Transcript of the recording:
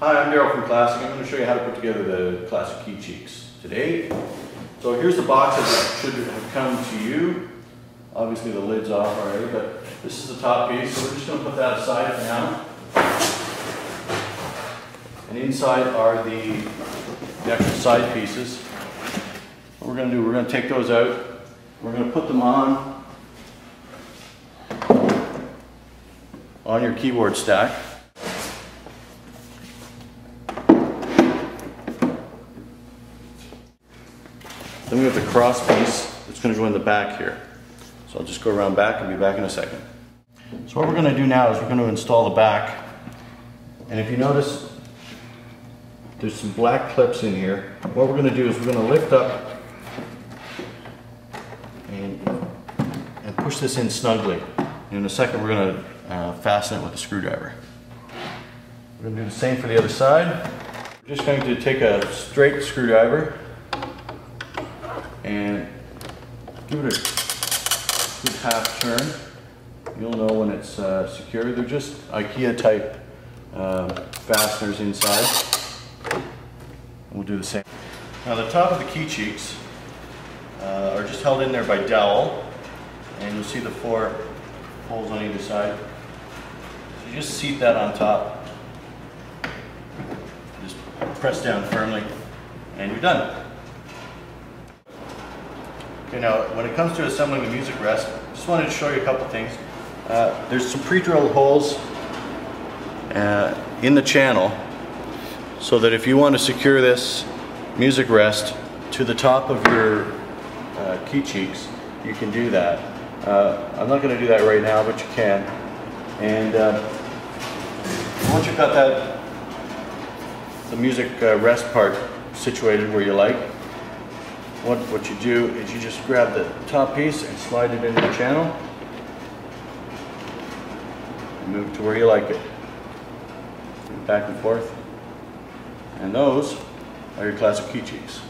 Hi, I'm Daryl from Classic. I'm going to show you how to put together the Classic Key Cheeks today. So here's the box that should have come to you. Obviously the lid's off already, but this is the top piece, so we're just going to put that aside for now. And inside are the, the actual side pieces. What we're going to do, we're going to take those out. We're going to put them on on your keyboard stack. Then we have the cross piece that's going to join the back here. So I'll just go around back and be back in a second. So what we're going to do now is we're going to install the back. And if you notice, there's some black clips in here. What we're going to do is we're going to lift up and, and push this in snugly. And in a second we're going to uh, fasten it with a screwdriver. We're going to do the same for the other side. We're just going to take a straight screwdriver and give it a good half turn. You'll know when it's uh, secure. They're just IKEA type um, fasteners inside. We'll do the same. Now the top of the key cheeks uh, are just held in there by dowel and you'll see the four holes on either side. So you just seat that on top. Just press down firmly and you're done. Okay, now when it comes to assembling the music rest, just wanted to show you a couple things. Uh, there's some pre-drilled holes uh, in the channel so that if you want to secure this music rest to the top of your uh, key cheeks, you can do that. Uh, I'm not going to do that right now, but you can. And uh, once you've got that, the music uh, rest part situated where you like, what, what you do is you just grab the top piece and slide it into the channel. And move to where you like it. Back and forth. And those are your classic key cheeks.